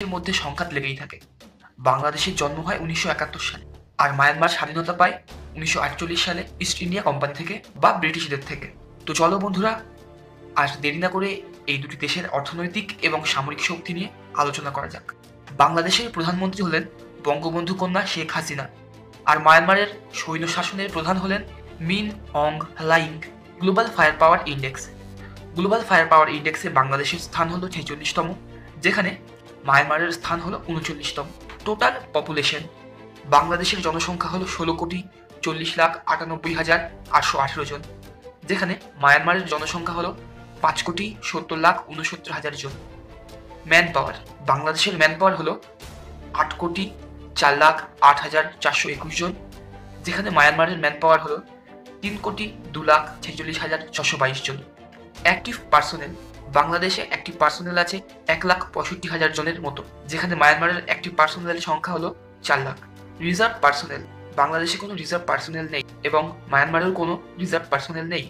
এর মধ্যে সংঘাত লেগেই থাকে। বাংলাদেশের জন্ম হয় উনিশশো একাত্তর সালে আর মায়ানমার স্বাধীনতা পায় উনিশশো আটচল্লিশ সালে ইস্ট ইন্ডিয়া কোম্পানি থেকে বা ব্রিটিশদের থেকে। তো চলো বন্ধুরা, আজ দেরি না করে এই দুটি দেশের অর্থনৈতিক এবং সামরিক শক্তি নিয়ে আলোচনা করা যাক। বাংলাদেশের প্রধানমন্ত্রী হলেন বঙ্গবন্ধু কন্যা শেখ হাসিনা আর মায়ানমারের সৈন্য শাসনের প্রধান হলেন Min Aung Hlaing, Global Firepower Index. Global Firepower ইন্ডেক্সে বাংলাদেশের স্থান হলো ছেচল্লিশতম, যেখানে মায়ানমারের স্থান হলো উনচল্লিশতম। টোটাল পপুলেশন বাংলাদেশের জনসংখ্যা হলো ষোলো কোটি চল্লিশ লাখ আটানব্বই হাজার আটশো আঠেরো জন। যেখানে মায়ানমারের জনসংখ্যা হলো পাঁচ কোটি সত্তর লাখ উনসত্তর হাজার জন। ম্যান পাওয়ার বাংলাদেশের ম্যান পাওয়ার হলো আট কোটি চার লাখ আট হাজার চারশো একুশ জন। যেখানে মায়ানমারের ম্যান পাওয়ার হলো তিন কোটি দু লাখ ছেচল্লিশ হাজার ছশো বাইশ জন। অ্যাক্টিভ পার্সোনেল বাংলাদেশে একটি পার্সোনেল আছে এক লাখ পঁয়ষট্টি হাজার জনের মতো যেখানে মায়ানমারের একটি পার্সোনেলের সংখ্যা হলো চার লাখ। রিজার্ভ পার্সোনেল বাংলাদেশে কোনো রিজার্ভ পার্সোনেল নেই এবং মায়ানমারের কোনো রিজার্ভ পার্সোনেল নেই।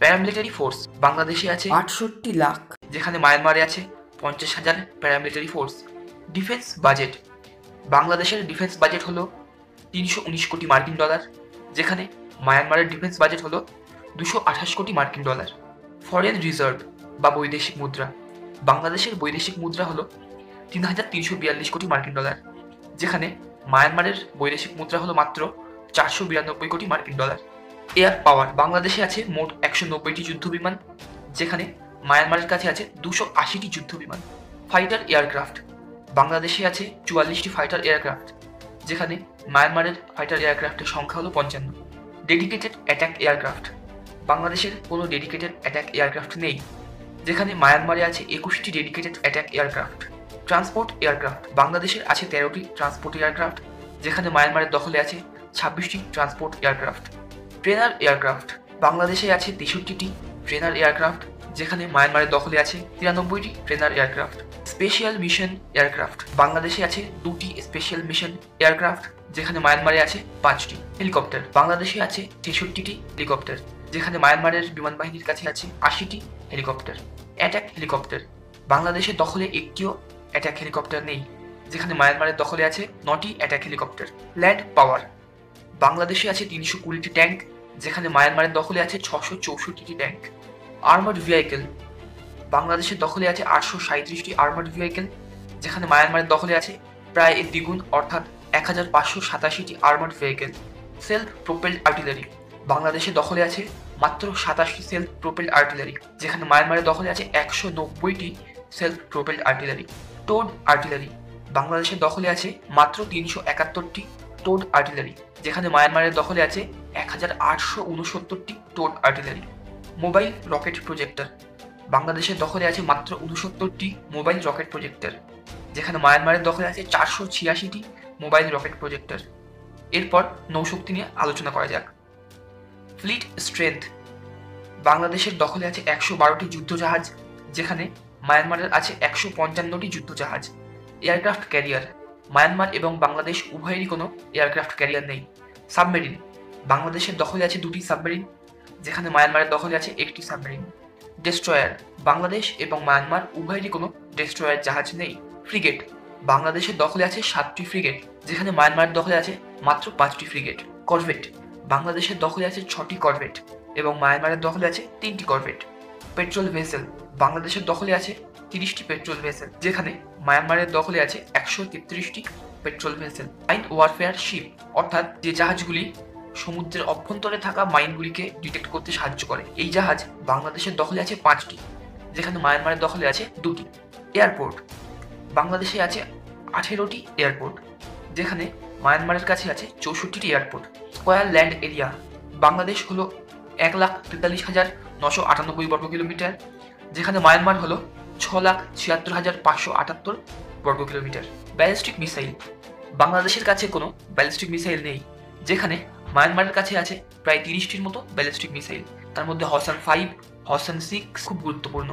প্যারামিলিটারি ফোর্স বাংলাদেশে আছে আটষট্টি লাখ। যেখানে মায়ানমারে আছে পঞ্চাশ হাজার প্যারামিলিটারি ফোর্স ডিফেন্স বাজেট বাংলাদেশের ডিফেন্স বাজেট হলো তিনশো উনিশ কোটি মার্কিন ডলার যেখানে মায়ানমারের ডিফেন্স বাজেট হলো দুশো আঠাশ কোটি মার্কিন ডলার। ফরেন রিজার্ভ বা বৈদেশিক মুদ্রা। বাংলাদেশের বৈদেশিক মুদ্রা হলো তিন হাজার তিনশো বিয়াল্লিশ কোটি মার্কিন ডলার, যেখানে মায়ানমারের বৈদেশিক মুদ্রা হলো মাত্র চারশো বিরানব্বই কোটি মার্কিন ডলার। এয়ার পাওয়ার, বাংলাদেশে আছে মোট একশো নব্বইটি যুদ্ধ বিমান যেখানে মায়ানমারের কাছে আছে দুশো আশিটি যুদ্ধ বিমান ফাইটার এয়ারক্রাফট, বাংলাদেশে আছে চুয়াল্লিশটি ফাইটার এয়ারক্রাফট, যেখানে মায়ানমারের ফাইটার এয়ারক্রাফটের সংখ্যা হলো পঞ্চান্ন। ডেডিকেটেড অ্যাটাক এয়ারক্রাফট, বাংলাদেশের কোনো ডেডিকেটেড অ্যাটাক এয়ারক্রাফট নেই। যেখানে মায়ানমারে আছে একুশটি dedicated attack aircraft transport aircraft বাংলাদেশের আছে তেরোটি ট্রান্সপোর্ট এয়ারক্রাফট যেখানে মায়ানমারের দখলে আছে ছাব্বিশটি ট্রান্সপোর্ট এয়ারক্রাফট ট্রেনার এয়ারক্রাফট বাংলাদেশে আছে তেষট্টিটি ট্রেনার এয়ারক্রাফট যেখানে মায়ানমারের দখলে আছে তিরানব্বইটি trainer aircraft special mission aircraft বাংলাদেশে আছে দুটি স্পেশাল মিশন এয়ারক্রাফট যেখানে মায়ানমারে আছে পাঁচটি হেলিকপ্টার। বাংলাদেশে আছে তেষট্টিটি হেলিকপ্টার, যেখানে মায়ানমারের বিমান বাহিনীর কাছে আছে আশিটি হেলিকপ্টার। অ্যাটাক হেলিকপ্টার বাংলাদেশের দখলে একটিও অ্যাটাক হেলিকপ্টার নেই, যেখানে মায়ানমারের দখলে আছে নটি অ্যাটাক হেলিকপ্টার। ল্যান্ড পাওয়ার, বাংলাদেশে আছে তিনশো কুড়িটি ট্যাঙ্ক, যেখানে মায়ানমারের দখলে আছে ছশো চৌষট্টিটি ট্যাঙ্ক। আর্মার্ড ভেহিকেল বাংলাদেশের দখলে আছে আটশো সাঁত্রিশটি আর্মার্ড ভেহিকেল, যেখানে মায়ানমারের দখলে আছে প্রায় দ্বিগুণ, অর্থাৎ এক হাজার পাঁচশো সাতাশিটি armoured vehicle self propelled artillery বাংলাদেশে দখলে আছে মাত্র সাতাশটি সেলফ প্রোপেলড আর্টিলারি যেখানে মায়ানমারের দখলে আছে একশো নব্বইটি self propelled artillery towed artillery বাংলাদেশের দখলে আছে মাত্র তিনশো একাত্তরটি টোড আর্টিলারি যেখানে মায়ানমারের দখলে আছে এক হাজার আটশো উনসত্তরটি towed artillery mobile rocket projector. বাংলাদেশের দখলে আছে মাত্র উনসত্তরটি মোবাইল রকেট প্রজেক্টর। যেখানে মায়ানমারের দখলে আছে চারশো ছিয়াশিটি মোবাইল রকেট প্রজেক্টর। এরপর নৌশক্তি নিয়ে আলোচনা করা যাক। Fleet strength. বাংলাদেশের দখলে আছে একশো বারোটি যুদ্ধজাহাজ, যেখানে মায়ানমারের আছে একশো পঞ্চান্নটি যুদ্ধজাহাজ। Aircraft carrier. মায়ানমার এবং বাংলাদেশ উভয়েরই কোনো এয়ারক্রাফট ক্যারিয়ার নেই। সাবমেরিন। বাংলাদেশের দখলে আছে দুটি সাবমেরিন, যেখানে মায়ানমারের দখলে আছে একটি সাবমেরিন। ডেস্ট্রয়ার। বাংলাদেশ এবং মায়ানমার উভয়েরই কোনো ডেস্ট্রয়ার জাহাজ নেই। ফ্রিগেট বাংলাদেশের দখলে আছে সাতটি ফ্রিগেট যেখানে মায়ানমারের দখলে আছে মাত্র পাঁচটি ফ্রিগেট করভেট বাংলাদেশের দখলে আছে ছটি করভেট এবং মায়ানমারের দখলে আছে তিনটি করভেট পেট্রোল ভেসেল বাংলাদেশের দখলে আছে তিরিশটি পেট্রোল ভেসেল যেখানে মায়ানমারের দখলে আছে একশো তেত্রিশটি patrol vessel mine warfare ship অর্থাৎ যে জাহাজগুলি সমুদ্রের অভ্যন্তরে থাকা মাইনগুলিকে ডিটেক্ট করতে সাহায্য করে। এই জাহাজ বাংলাদেশের দখলে আছে পাঁচটি, যেখানে মায়ানমারের দখলে আছে দুটি। এয়ারপোর্ট বাংলাদেশে আছে আঠেরোটি এয়ারপোর্ট, যেখানে মায়ানমারের কাছে আছে চৌষট্টিটি airport. Square land area, Bangladesh হলো এক লাখ তেতাল্লিশ হাজার নশো আটানব্বই বর্গ কিলোমিটার, যেখানে মায়ানমার হলো ছ লাখ ছিয়াত্তর হাজার পাঁচশো আটাত্তর বর্গ কিলোমিটার। ব্যালিস্টিক মিসাইল, বাংলাদেশের কাছে কোনো ব্যালিস্টিক মিসাইল নেই, যেখানে মায়ানমারের কাছে আছে প্রায় তিরিশটির মতো ব্যালিস্টিক মিসাইল। তার মধ্যে হসান ফাইভ হসান সিক্স খুব গুরুত্বপূর্ণ।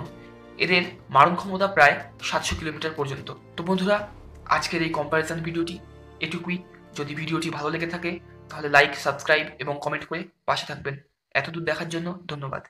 এদের মারণ ক্ষমতা প্রায় সাতশো কিলোমিটার পর্যন্ত। তো বন্ধুরা, আজকের এই কম্প্যারিজন ভিডিওটি এটুকুই। যদি ভিডিওটি ভালো লেগে থাকে, তাহলে লাইক সাবস্ক্রাইব এবং কমেন্ট করে পাশে থাকবেন। এতদূর দেখার জন্য ধন্যবাদ।